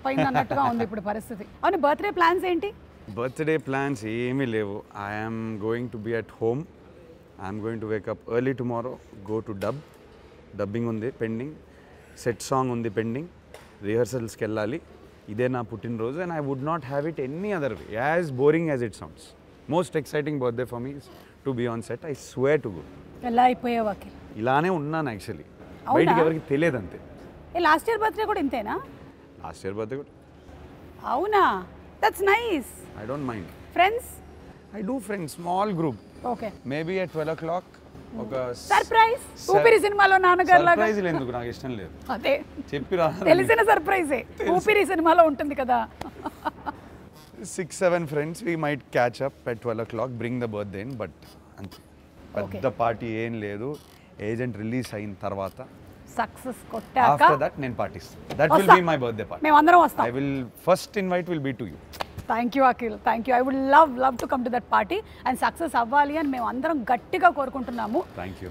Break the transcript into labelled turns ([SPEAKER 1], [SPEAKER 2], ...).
[SPEAKER 1] తప్పైంది అన్నట్టుగా ఉంది ఇప్పుడు పరిస్థితి. అవును బర్త్డే ప్లాన్స్ ఏంటి?
[SPEAKER 2] బర్త్డే ప్లాన్స్ ఏమీ లేవు. I'm going to be at home I'm going to wake up early tomorrow go to dub dubbing ఉంది పెండింగ్ సెట్ సాంగ్ ఉంది పెండింగ్ రిహర్సల్స్కి వెళ్ళాలి. ఇదే నా పుట్టినరోజు and I would not have it any other way as boring as it sounds most exciting birthday for me to be on set I swear to god
[SPEAKER 1] ఎలా అయిపోయావు
[SPEAKER 2] ఇలానే ఉన్నాను యాక్చువల్లీ? బయటికి ఎవరికి తెలియదు అంతే.
[SPEAKER 1] లాస్ట్ ఇయర్ బర్త్డే కూడా ఇంతేనా?
[SPEAKER 2] లాస్ట్ ఇయర్ బర్త్డే కూడా
[SPEAKER 1] అవునా? That's nice
[SPEAKER 2] I don't mind
[SPEAKER 1] friends
[SPEAKER 2] I do friends small group
[SPEAKER 1] okay
[SPEAKER 2] maybe at twelve o'clock ఒక
[SPEAKER 1] సర్ప్రైజ్ ఊపిరి సినిమాలో నాన్నగారు లాగా.
[SPEAKER 2] సర్ప్రైజ్ ఎందుకు? నాకు ఇష్టం లేదు.
[SPEAKER 1] అదే.
[SPEAKER 2] చెప్పి రా
[SPEAKER 1] తెలిసిన సర్ప్రైజే ఊపిరి సినిమాలో ఉంటుంది కదా.
[SPEAKER 2] Six seven friends we might catch up at twelve o'clock bring the birthday but అంతే. పెద్ద పార్టీ ఏం లేదు. ఏజెంట్ రిలీజ్ అయిన తర్వాత
[SPEAKER 1] సక్సెస్ కొట్టాక
[SPEAKER 2] ఆఫ్టర్ దట్ నేను పార్టిస్తాను that will. Be my birthday party
[SPEAKER 1] మేమందరం వస్తాం.
[SPEAKER 2] I will first invite will be to you
[SPEAKER 1] thank you Akhil thank you I would love love to come to that party and success అవ్వాలి అని మేము అందరం గట్టిగా కోరుకుంటున్నాము.
[SPEAKER 2] Thank you